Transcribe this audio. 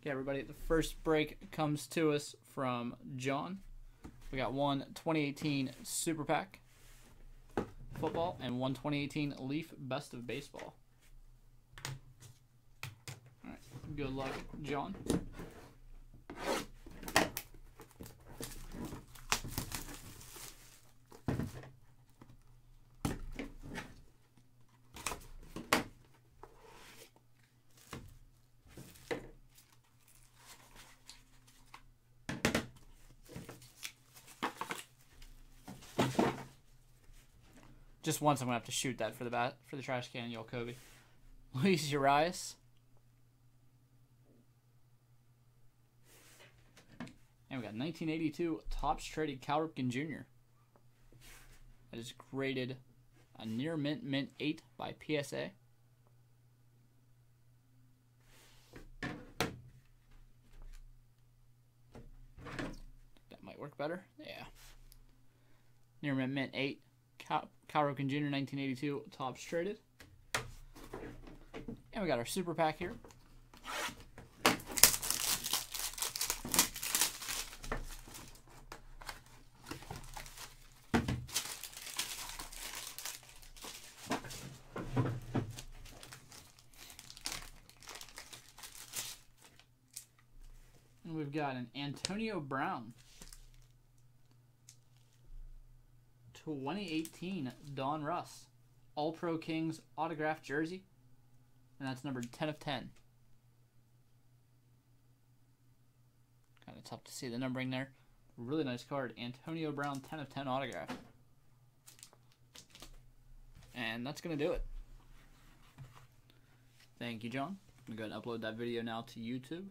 Okay, everybody, the first break comes to us from John. We got one 2018 Super Pack football and one 2018 Leaf Best of Baseball. All right, good luck, John. Just once, I'm gonna have to shoot that for the bat for the trash can, y'all, Kobe. Luis Urias. And we got 1982 Topps traded Cal Ripken Jr. That is graded a near mint mint eight by PSA. That might work better. Yeah. Near mint mint eight. Cal, Ripken Jr. 1982 Topps traded. And we got our super pack here. And we've got an Antonio Brown 2018 Donruss All Pro Kings autographed jersey. And that's numbered 10 of 10. Kind of tough to see the numbering there. Really nice card. Antonio Brown 10 of 10 autograph. And that's going to do it. Thank you, John. I'm going to upload that video now to YouTube.